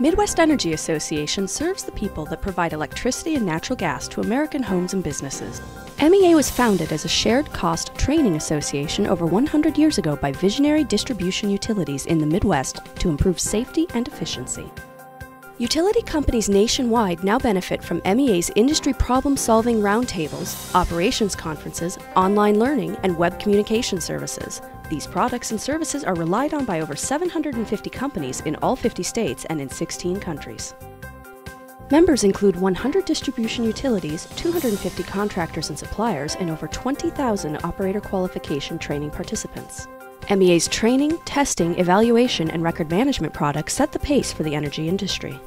Midwest Energy Association serves the people that provide electricity and natural gas to American homes and businesses. MEA was founded as a shared cost training association over 100 years ago by visionary distribution utilities in the Midwest to improve safety and efficiency. Utility companies nationwide now benefit from MEA's industry problem solving roundtables, operations conferences, online learning, and web communication services. These products and services are relied on by over 750 companies in all 50 states and in 16 countries. Members include 100 distribution utilities, 250 contractors and suppliers, and over 20,000 operator qualification training participants. MEA's training, testing, evaluation, and record management products set the pace for the energy industry.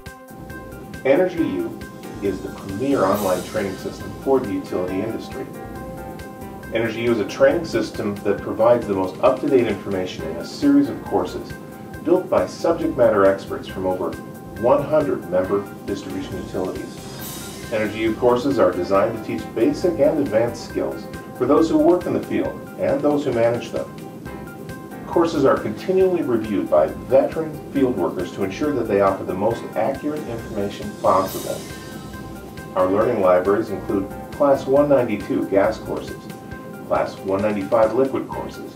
EnergyU is the premier online training system for the utility industry. EnergyU is a training system that provides the most up-to-date information in a series of courses built by subject matter experts from over 100 member distribution utilities. EnergyU courses are designed to teach basic and advanced skills for those who work in the field and those who manage them. Courses are continually reviewed by veteran field workers to ensure that they offer the most accurate information possible. Our learning libraries include Class 192 gas courses, Class 195 liquid courses,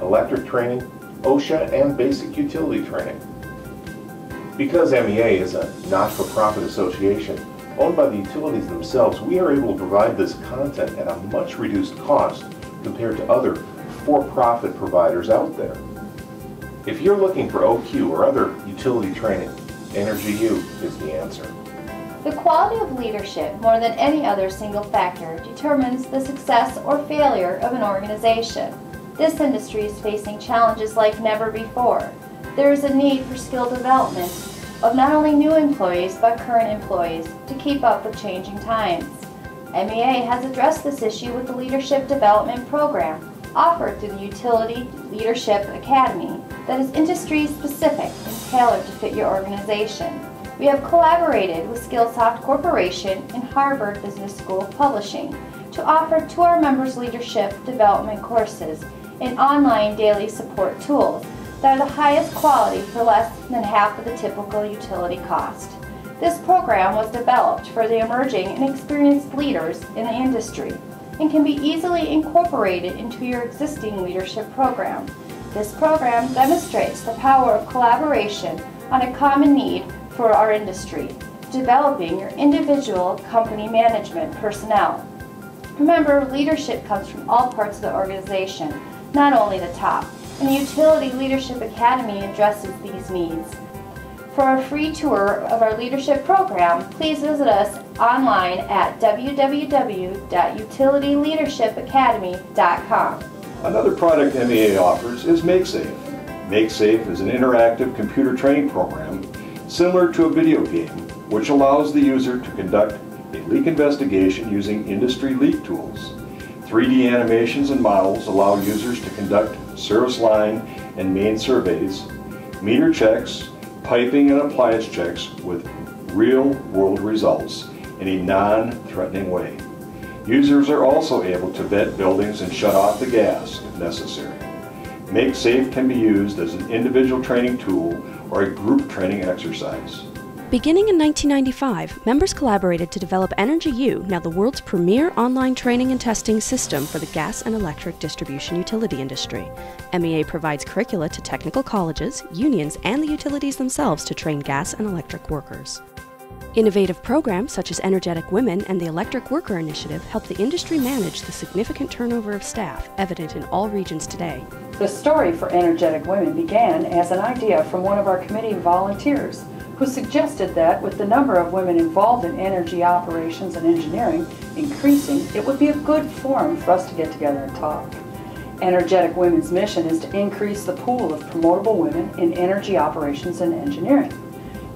electric training, OSHA, and basic utility training. Because MEA is a not-for-profit association owned by the utilities themselves, we are able to provide this content at a much reduced cost compared to other for-profit providers out there. If you're looking for OQ or other utility training, EnergyU is the answer. The quality of leadership, more than any other single factor, determines the success or failure of an organization. This industry is facing challenges like never before. There is a need for skill development of not only new employees but current employees to keep up with changing times. MEA has addressed this issue with the Leadership Development Program, offered through the Utility Leadership Academy that is industry specific and tailored to fit your organization. We have collaborated with Skillsoft Corporation and Harvard Business School of Publishing to offer to our members leadership development courses and online daily support tools that are the highest quality for less than half of the typical utility cost. This program was developed for the emerging and experienced leaders in the industry and can be easily incorporated into your existing leadership program. This program demonstrates the power of collaboration on a common need for our industry, developing your individual company management personnel. Remember, leadership comes from all parts of the organization, not only the top, and the Utility Leadership Academy addresses these needs. For a free tour of our leadership program, please visit us online at www.utilityleadershipacademy.com. Another product MEA offers is MakeSafe. MakeSafe is an interactive computer training program similar to a video game, which allows the user to conduct a leak investigation using industry leak tools. 3D animations and models allow users to conduct service line and main surveys, meter checks, piping and appliance checks with real-world results in a non-threatening way. Users are also able to vet buildings and shut off the gas if necessary. MakeSafe can be used as an individual training tool or a group training exercise. Beginning in 1995, members collaborated to develop EnergyU, now the world's premier online training and testing system for the gas and electric distribution utility industry. MEA provides curricula to technical colleges, unions, and the utilities themselves to train gas and electric workers. Innovative programs such as Energetic Women and the Electric Worker Initiative help the industry manage the significant turnover of staff evident in all regions today. The story for Energetic Women began as an idea from one of our committee volunteers who suggested that with the number of women involved in energy operations and engineering increasing, it would be a good forum for us to get together and talk. Energetic Women's mission is to increase the pool of promotable women in energy operations and engineering.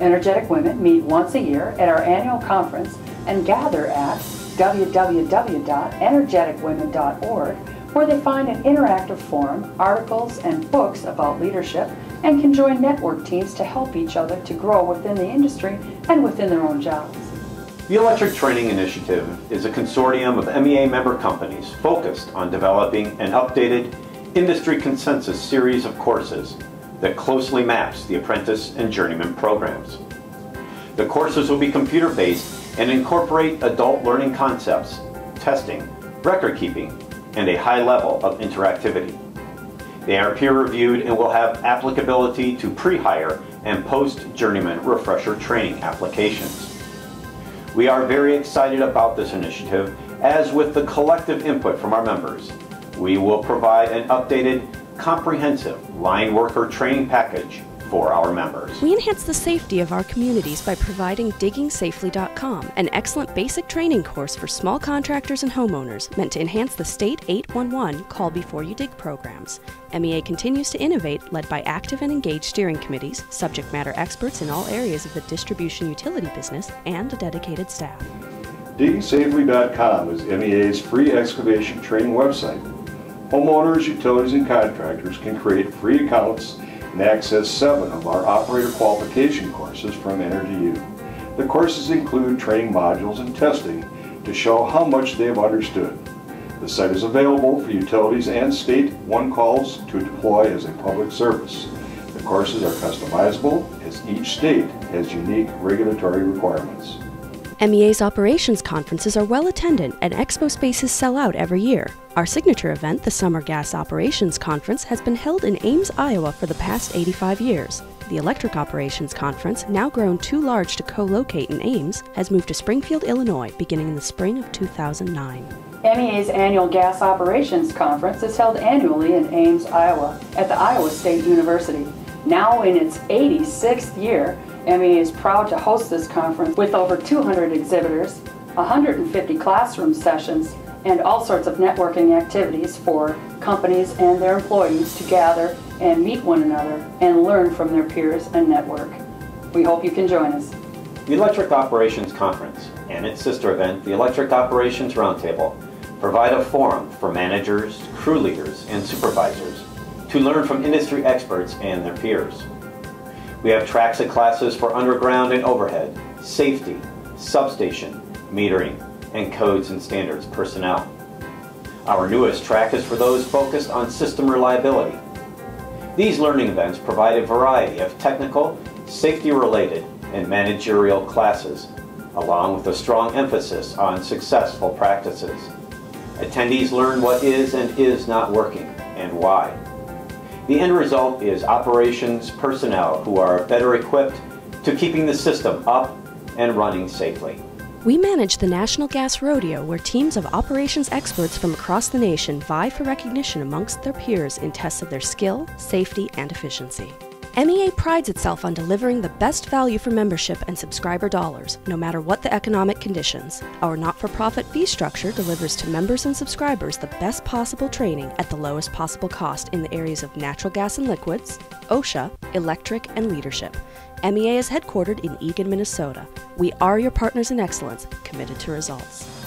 Energetic Women meet once a year at our annual conference and gather at www.energeticwomen.org where they find an interactive forum, articles, and books about leadership and can join network teams to help each other to grow within the industry and within their own jobs. The Electric Training Initiative is a consortium of MEA member companies focused on developing an updated industry consensus series of courses that closely maps the apprentice and journeyman programs. The courses will be computer-based and incorporate adult learning concepts, testing, record keeping, and a high level of interactivity. They are peer-reviewed and will have applicability to pre-hire and post-journeyman refresher training applications. We are very excited about this initiative, as with the collective input from our members, we will provide an updated, comprehensive line worker training package for our members. We enhance the safety of our communities by providing DiggingSafely.com, an excellent basic training course for small contractors and homeowners meant to enhance the state 811 Call Before You Dig programs. MEA continues to innovate, led by active and engaged steering committees, subject matter experts in all areas of the distribution utility business, and a dedicated staff. DiggingSafely.com is MEA's free excavation training website. Homeowners, utilities, and contractors can create free accounts and access seven of our operator qualification courses from EnergyU. The courses include training modules and testing to show how much they have understood. The site is available for utilities and state one calls to deploy as a public service. The courses are customizable as each state has unique regulatory requirements. MEA's operations conferences are well attended and expo spaces sell out every year. Our signature event, the Summer Gas Operations Conference, has been held in Ames, Iowa for the past 85 years. The Electric Operations Conference, now grown too large to co locate in Ames, has moved to Springfield, Illinois beginning in the spring of 2009. MEA's annual Gas Operations Conference is held annually in Ames, Iowa at the Iowa State University. Now in its 86th year, MEA is proud to host this conference with over 200 exhibitors, 150 classroom sessions, and all sorts of networking activities for companies and their employees to gather and meet one another and learn from their peers and network. We hope you can join us. The Electric Operations Conference and its sister event, the Electric Operations Roundtable, provide a forum for managers, crew leaders, and supervisors to learn from industry experts and their peers. We have tracks and classes for underground and overhead, safety, substation, metering, and codes and standards personnel. Our newest track is for those focused on system reliability. These learning events provide a variety of technical, safety-related, and managerial classes, along with a strong emphasis on successful practices. Attendees learn what is and is not working and why. The end result is operations personnel who are better equipped to keeping the system up and running safely. We manage the National Gas Rodeo, where teams of operations experts from across the nation vie for recognition amongst their peers in tests of their skill, safety, and efficiency. MEA prides itself on delivering the best value for membership and subscriber dollars, no matter what the economic conditions. Our not for profit fee structure delivers to members and subscribers the best possible training at the lowest possible cost in the areas of natural gas and liquids, OSHA, electric, and leadership. MEA is headquartered in Eagan, Minnesota. We are your partners in excellence, committed to results.